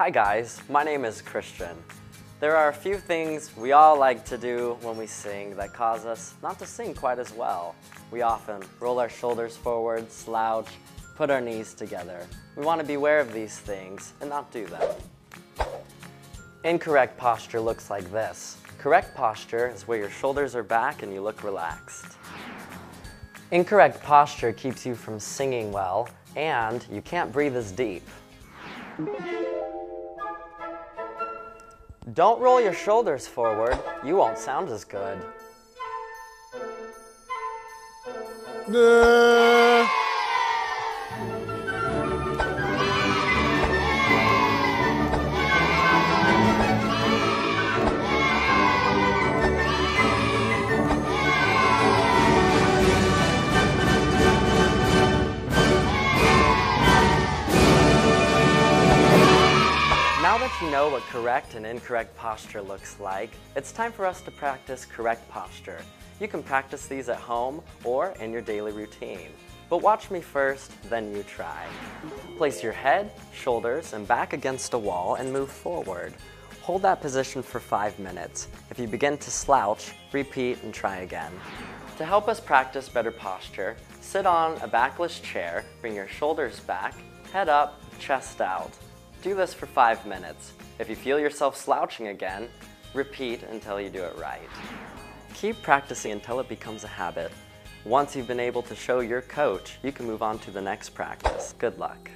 Hi guys, my name is Christian. There are a few things we all like to do when we sing that cause us not to sing quite as well. We often roll our shoulders forward, slouch, put our knees together. We want to be aware of these things and not do them. Incorrect posture looks like this. Correct posture is where your shoulders are back and you look relaxed. Incorrect posture keeps you from singing well and you can't breathe as deep. Don't roll your shoulders forward, you won't sound as good. Now that you know what correct and incorrect posture looks like, it's time for us to practice correct posture. You can practice these at home or in your daily routine. But watch me first, then you try. Place your head, shoulders, and back against a wall and move forward. Hold that position for five minutes. If you begin to slouch, repeat and try again. To help us practice better posture, sit on a backless chair, bring your shoulders back, head up, chest out. Do this for five minutes. If you feel yourself slouching again, repeat until you do it right. Keep practicing until it becomes a habit. Once you've been able to show your coach, you can move on to the next practice. Good luck.